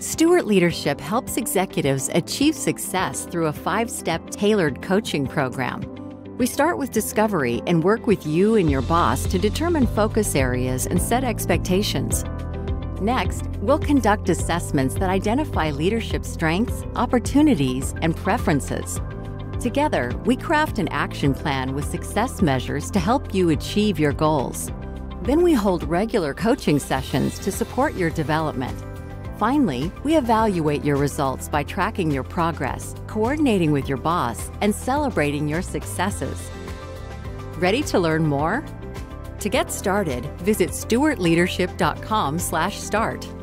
Stewart Leadership helps executives achieve success through a five step tailored coaching program. We start with discovery and work with you and your boss to determine focus areas and set expectations. Next, we'll conduct assessments that identify leadership strengths, opportunities, and preferences. Together, we craft an action plan with success measures to help you achieve your goals. Then we hold regular coaching sessions to support your development. Finally, we evaluate your results by tracking your progress, coordinating with your boss, and celebrating your successes. Ready to learn more? To get started, visit stewartleadership.com/start.